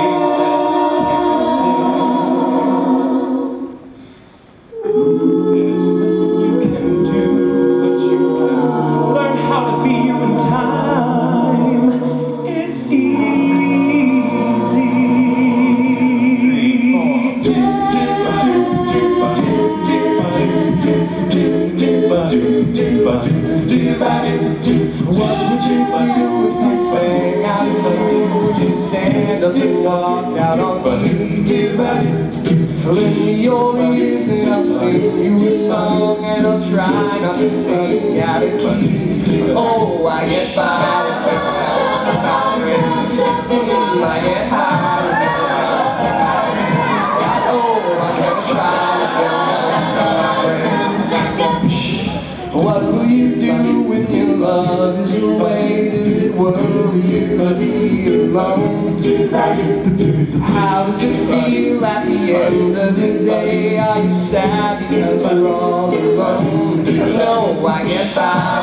Please. What would you do if I sang out of tune? Would you stand up and walk out on me? Lend me your ears and I'll sing you a song And I'll try not to sing out of key Oh, I get by mm, I get What will you do when your love is away? Does it worry you to be alone? How does it feel at the end of the day? Are you sad because you're all alone? No, I get by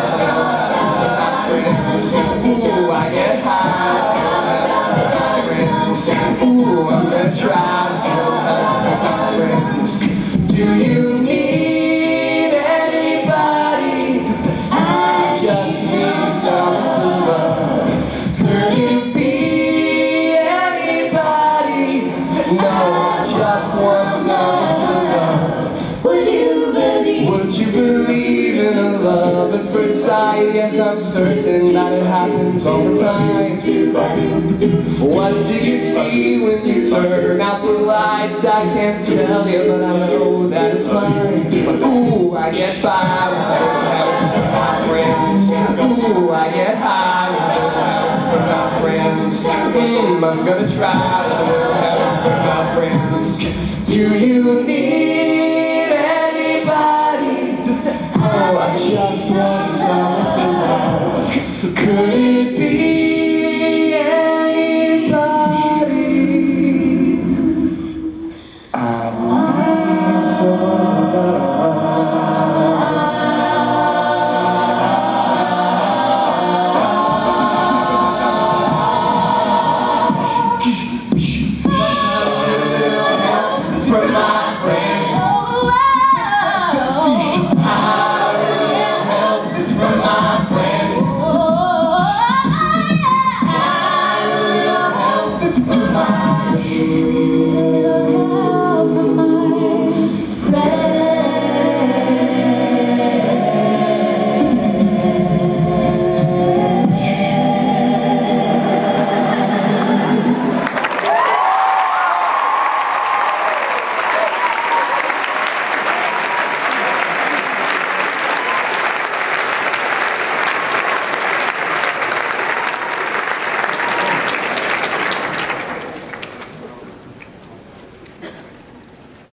Ooh, I get high Ooh, I'm gonna try Do you first sight? Yes, I'm certain that it happens all the time What do you see when you turn out the lights? I can't tell you, but I know that it's mine Ooh, I get by with my friends Ooh, I get high with my friends mm, I'm gonna try with my friends Do you need